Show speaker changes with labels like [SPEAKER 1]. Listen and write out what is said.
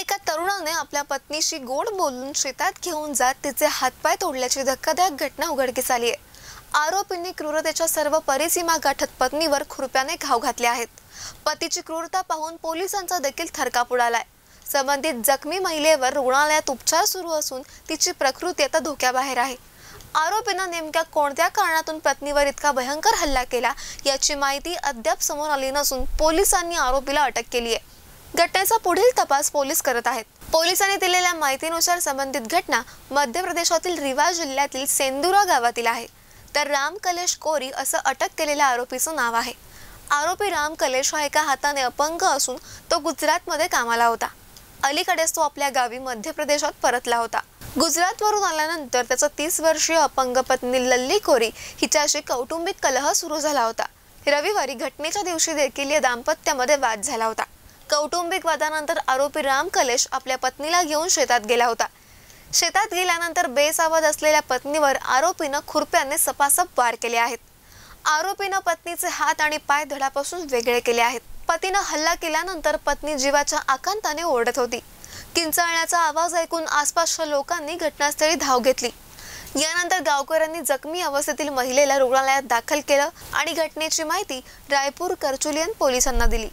[SPEAKER 1] एका तरुणाने आपल्या पत्नीशी गोड बोलून शेतात घेऊन जात तिचे हातपाय तोडल्याची धक्कादायक घटना उघडकीस आली आहे. आरोपींनी क्रूरतेच्या सर्व परिसीमा गाठत पत्नीवर खुरप्याने घाव घातले आहेत. पतीची क्रूरता पाहून पोलिसांचा देखील थरकाप उडालाय. संबंधित जखमी महिलेवर रुग्णालयात उपचार सुरू असून तिची प्रकृती आता धोक्याबाहेर आहे. आरोपीनं नेमक्या कोणत्या कारणातून पत्नीवर इतका भयंकर हल्ला केला याची माहिती अद्याप समोर आली नसून पोलिसांनी आरोपीला अटक केली आहे. घटनेचा पुढील तपास पोलीस करत आहेत. पोलिसांनी दिलेल्या माहितीनुसार संबंधित घटना मध्य प्रदेशातील रिवा जिल्ह्यातील सेंदुरा गावातील आहे. तर राम कलेश कोरी असं अटक केलेल्या आरोपीचं नाव आहे. आरोपी राम कलेश हा एका हाताने अपंग असून तो गुजरातमध्ये कामाला होता. अलीकडेच तो आपल्या गावी मध्य प्रदेशात परतला होता. गुजरातवरून आल्यानंतर त्याचा तीस वर्षीय अपंग पत्नी लल्ली कोरी हिच्याशी कौटुंबिक कलह सुरू झाला होता. रविवारी घटनेच्या दिवशी देखील या दाम्पत्यामध्ये वाद झाला होता. कौटुंबिक वादानंतर आरोपी राम कलेश आपल्या पत्नीला घेऊन शेतात गेला होता. शेतात गेल्यानंतर बेसावध असलेल्या पत्नीवर आरोपीनं खुरप्याने सपासप वार केले आहेत. आरोपीनं पत्नीचे हात आणि पाय धडापासून वेगळे केले आहेत. पतीनं हल्ला केल्यानंतर पत्नी जीवाच्या आकांताने ओरडत होती. किंचाळण्याचा आवाज ऐकून आसपासच्या लोकांनी घटनास्थळी धाव घेतली. यानंतर गावकऱ्यांनी जखमी अवस्थेतील महिलेला रुग्णालयात दाखल केलं आणि घटनेची माहिती रायपूर करचुलियन पोलिसांना दिली.